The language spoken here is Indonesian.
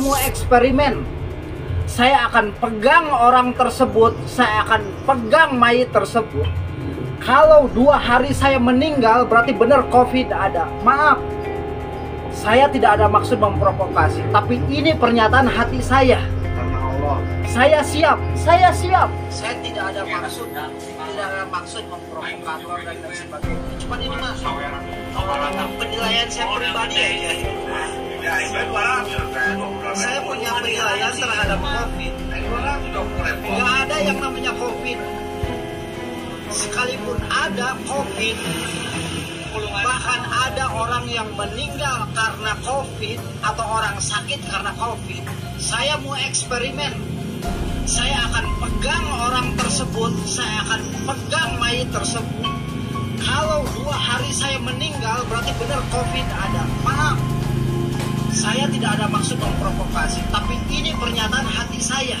mau eksperimen. Saya akan pegang orang tersebut, saya akan pegang mayat tersebut. Kalau dua hari saya meninggal, berarti benar COVID ada. Maaf, saya tidak ada maksud memprovokasi, tapi ini pernyataan hati saya. Karena Allah. Saya siap, saya siap. Saya tidak ada maksud, tidak ada maksud memprovokator dan sebagainya. Cuman ini mas, penilaian saya pribadi aja. Saya punya penilaian terhadap COVID. Nggak ada yang namanya COVID. Sekalipun ada COVID, bahkan ada orang yang meninggal karena COVID atau orang sakit karena COVID, saya mau eksperimen. Saya akan pegang orang tersebut, saya akan pegang mayat tersebut. Kalau dua hari saya meninggal, berarti benar COVID ada. Maaf, saya tidak ada maksud memprovokasi, tapi ini pernyataan hati saya.